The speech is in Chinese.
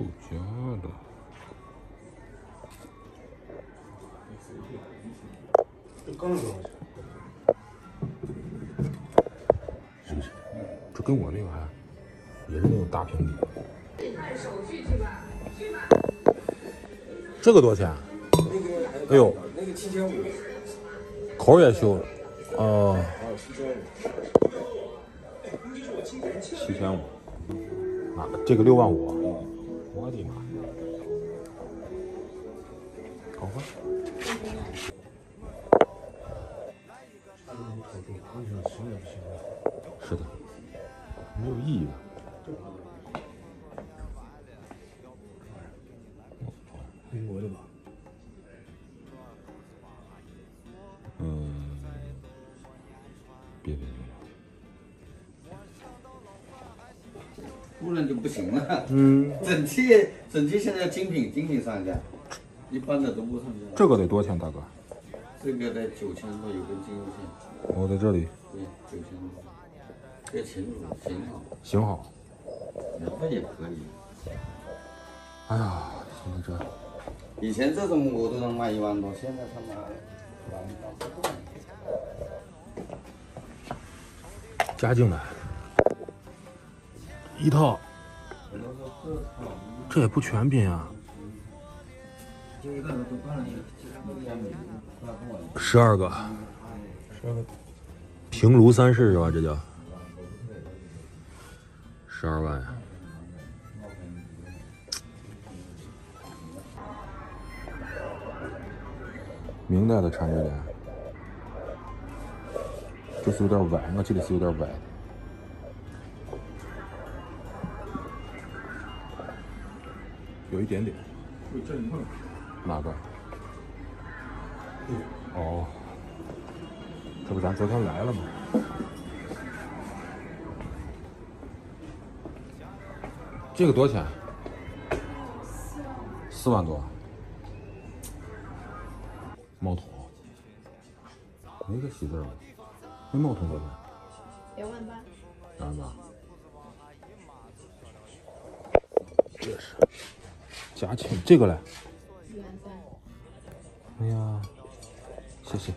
后加的。这缸子多少钱？是不是？这跟我那个还也是那种大平底。这个多少钱？哎呦，那个七千五，口也修了。哦，啊，七千五。七千五。啊，这个六万五。我的妈！搞坏。是的，没有意义的。美国的吧？嗯，别别别！不然就不行了。嗯，整体整体现在精品精品上架，一般的都不上架。这个得多少钱，大哥？这个得九千多有根金优线，我在这里，对，九千多。这琴主挺好，型号。然后也可以。哎呀，现在这以前这种我都能卖一万多，现在他妈完不动。加进来一套，这也不全品啊。十二个，平炉三世是吧？这叫十二万呀。明代的产业链，这是有点歪，我记得是有点歪的有一点点。会震动哪个？哦，这不咱昨天来了吗？这个多少钱？四万多。猫桶，没个喜字儿吗？那猫桶多少钱？两万八。两万八。这是夹起这个来，哎呀，谢谢。